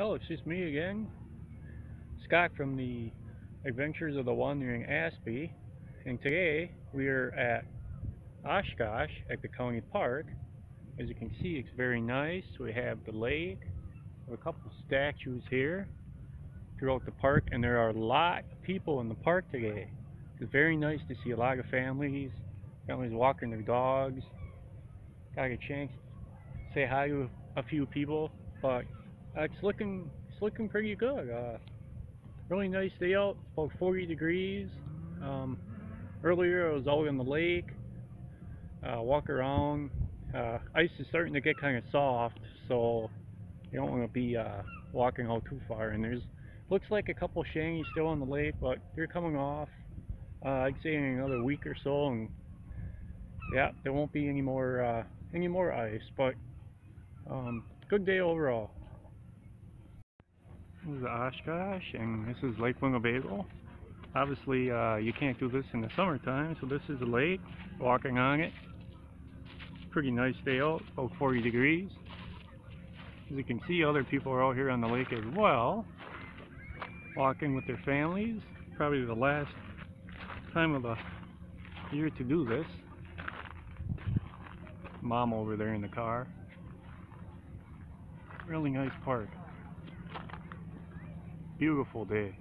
Oh, it's just me again. Scott from the Adventures of the Wandering Aspie. And today we are at Oshkosh at the county park. As you can see, it's very nice. We have the lake, have a couple statues here throughout the park, and there are a lot of people in the park today. It's very nice to see a lot of families, families walking their dogs. Got a chance to say hi to a few people, but it's looking it's looking pretty good. Uh, really nice day out, about 40 degrees. Um, earlier I was out in the lake, uh, walk around. Uh, ice is starting to get kind of soft, so you don't want to be uh, walking out too far. And there's looks like a couple shangies still on the lake, but they're coming off. Uh, I'd say in another week or so, and yeah, there won't be any more uh, any more ice. But um, good day overall. This is Oshkosh, and this is Lake Winnebago. Obviously, uh, you can't do this in the summertime, so this is a lake, walking on it. Pretty nice day out, about 40 degrees. As you can see, other people are out here on the lake as well, walking with their families. Probably the last time of the year to do this. Mom over there in the car. Really nice park. Beautiful day.